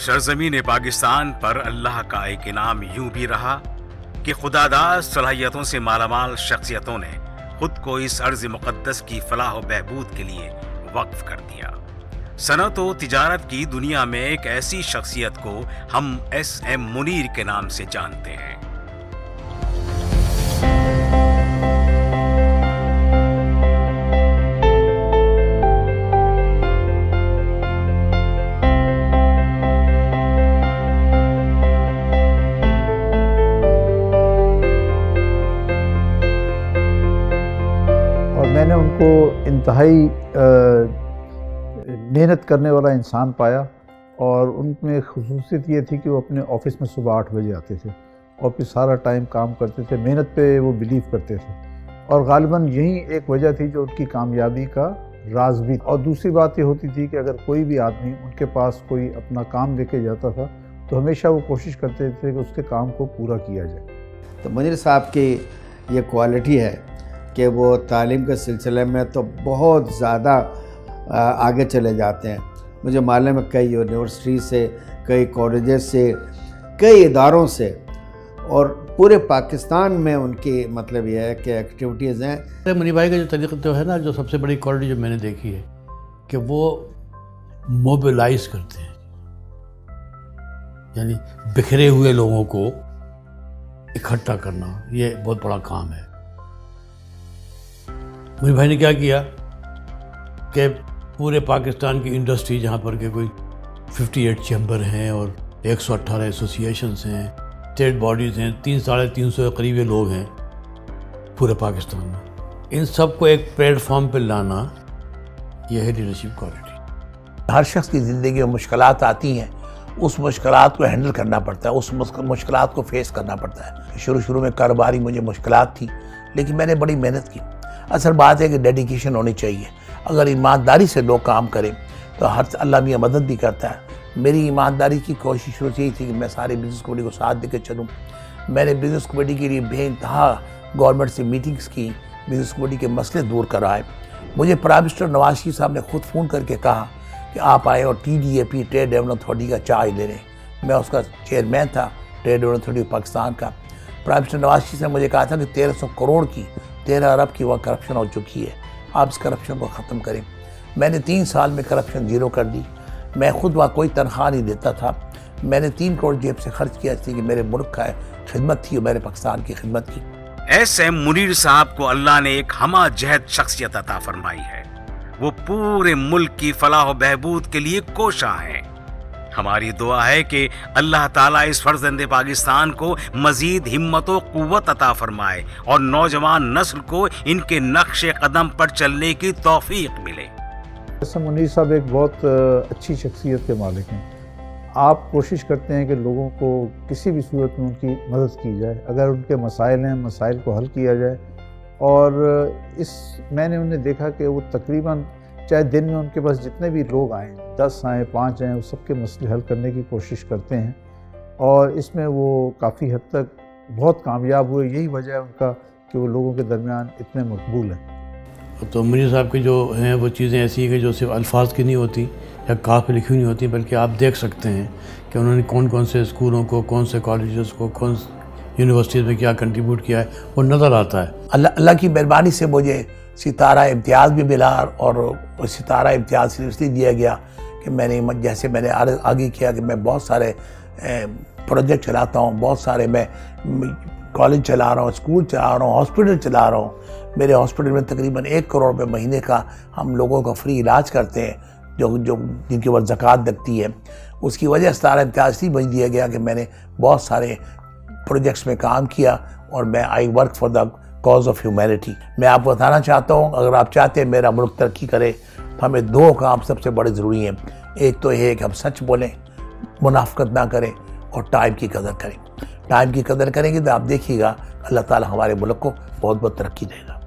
سرزمین پاکستان پر اللہ کا ایک انعام یوں بھی رہا کہ خدا داز صلاحیتوں سے مالا مال شخصیتوں نے خود کو اس عرض مقدس کی فلاح و بہبود کے لیے وقف کر دیا۔ صنعت و تجارت کی دنیا میں ایک ایسی شخصیت کو ہم ایس ایم منیر کے نام سے جانتے ہیں۔ کو انتہائی محنت کرنے والا انسان پایا اور ان میں خصوصیت یہ تھی کہ وہ اپنے آفس میں صبح آٹھ بجے آتے تھے اور پھر سارا ٹائم کام کرتے تھے، محنت پہ وہ بلیو کرتے تھے۔ اور غالباً یہی ایک وجہ تھی جو ان کی کامیابی کا راز بھی اور دوسری بات یہ ہوتی تھی کہ اگر کوئی بھی آدمی ان کے پاس کوئی اپنا کام لے کے جاتا تھا، تو ہمیشہ وہ کوشش کرتے تھے کہ اس کے کام کو پورا کیا جائے۔ تو منیر صاحب کی یہ کوالٹی ہے کہ وہ تعلیم کے سلسلے میں تو بہت زیادہ آگے چلے جاتے ہیں۔ مجھے معلوم ہے کئی یونیورسٹی سے، کئی کالجز سے، کئی اداروں سے۔ اور پورے پاکستان میں ان کی مطلب یہ ہے کہ ایکٹیویٹیز ہیں۔ منی بھائی کا جو طریقہ جو ہے نا، جو سب سے بڑی کوالٹی جو میں نے دیکھی ہے، کہ وہ موبلائز کرتے ہیں۔ یعنی بکھرے ہوئے لوگوں کو اکٹھا کرنا، یہ بہت بڑا کام ہے۔ منی بھائی نے کیا کیا کہ پورے پاکستان کی انڈسٹری جہاں پر کہ کوئی ففٹی ایٹ چیمبر ہیں اور ایک سو اٹھارہ ایسوسیشنس ہیں اسٹیٹ باڈیز ہیں، تین ساڑھے تین سو قریب لوگ ہیں پورے پاکستان میں۔ ان سب کو ایک پلیٹ فارم پہ لانا یہ ہے لیڈرشپ کوالٹی ہر شخص کی زندگی میں مشکلات آتی ہیں، اس مشکلات کو ہینڈل کرنا پڑتا ہے، اس مشکلات کو فیس کرنا پڑتا ہے۔ شروع شروع میں کاروباری مجھے مشکلات تھی لیکن میں نے بڑی محنت کی۔ اصل بات ہے کہ ڈیڈیکیشن ہونی چاہیے۔ اگر ایمانداری سے لوگ کام کریں تو ہر اللہ میاں مدد بھی کرتا ہے۔ میری ایمانداری کی کوشش شروع سے یہی تھی کہ میں سارے بزنس کمیٹی کو ساتھ دے کے چلوں۔ میں نے بزنس کمیٹی کے لیے بے انتہا گورنمنٹ سے میٹنگز کی بزنس کمیٹی کے مسئلے دور کرائے۔ مجھے پرائم منسٹر نواز شریف صاحب نے خود فون کر کے کہا کہ آپ آئے اور T D A P trade development authority کا چارج لے رہے ہیں میں اس کا چیئرمین تھا ٹریڈ ڈیولپمنٹ اتھارٹی پاکستان کا۔ پرائم منسٹر نواز شریف نے مجھے کہا تھا کہ تیرہ سو کروڑ کی تیرہ ارب کی وہ کرپشن ہو چکی ہے۔ آپ اس کرپشن کو ختم کریں۔ میں نے تین سال میں کرپشن زیرو کر دی۔ میں خود وہاں کوئی تنخواہ نہیں دیتا تھا۔ میں نے تین کروڑ جیب سے خرچ کیا تھی کہ میرے ملک کا خدمت تھی اور میرے پاکستان کی خدمت کی۔ ایس ایم منیر صاحب کو اللہ نے ایک ہمہ جہد شخصیت عطا فرمائی ہے۔ وہ پورے ملک کی فلاح و بہبود کے لیے کوشاں ہیں۔ ہماری دعا ہے کہ اللہ تعالیٰ اس فرزند پاکستان کو مزید ہمت و قوت عطا فرمائے اور نوجوان نسل کو ان کے نقش قدم پر چلنے کی توفیق ملے۔ ایس منیر صاحب، ایک بہت اچھی شخصیت کے مالک ہیں۔ آپ کوشش کرتے ہیں کہ لوگوں کو کسی بھی صورت میں ان کی مدد کی جائے۔ اگر ان کے مسائل ہیں، مسائل کو حل کیا جائے۔ اور اس میں نے انہیں دیکھا کہ وہ تقریباً چاہے دن میں ان کے پاس جتنے بھی لوگ آئیں دس آئیں پانچ آئیں وہ سب کے مسئلے حل کرنے کی کوشش کرتے ہیں اور اس میں وہ کافی حد تک بہت کامیاب ہوئے۔ یہی وجہ ہے ان کا کہ وہ لوگوں کے درمیان اتنے مقبول ہیں۔ تو منیر صاحب کی جو ہیں وہ چیزیں ایسی ہیں کہ جو صرف الفاظ کی نہیں ہوتی یا کاغذ پہ لکھی نہیں ہوتی بلکہ آپ دیکھ سکتے ہیں کہ انہوں نے کون کون سے اسکولوں کو کون سے کالجز کو کون یونیورسٹیز میں کیا کنٹریبیوٹ کیا ہے وہ نظر آتا ہے۔ اللہ اللہ کی مہربانی سے مجھے ستارہ امتیاز بھی ملا اور ستارہ امتیاز صرف اس لیے دیا گیا کہ میں نے جیسے میں نے آگے کیا کہ میں بہت سارے پروجیکٹ چلاتا ہوں، بہت سارے میں کالج چلا رہا ہوں، اسکول چلا رہا ہوں، ہاسپٹل چلا رہا ہوں۔ میرے ہاسپٹل میں تقریباً ایک کروڑ روپے مہینے کا ہم لوگوں کا فری علاج کرتے ہیں، جو جو جن کے اوپر زکوٰۃ لگتی ہے۔ اس کی وجہ ستارہ امتیاز ہی بج دیا گیا کہ میں نے بہت سارے پروجیکٹس میں کام کیا اور میں I work for the cause of humanity میں آپ کو بتانا چاہتا ہوں، اگر آپ چاہتے ہیں میرا ملک ترقی کرے ہمیں دو کام سب سے بڑے ضروری ہیں۔ ایک تو یہ ہے کہ ہم سچ بولیں، منافقت نہ کریں اور ٹائم کی قدر کریں۔ ٹائم کی قدر کریں گے تو آپ دیکھیے گا، اللہ تعالیٰ ہمارے ملک کو بہت بہت ترقی دے گا۔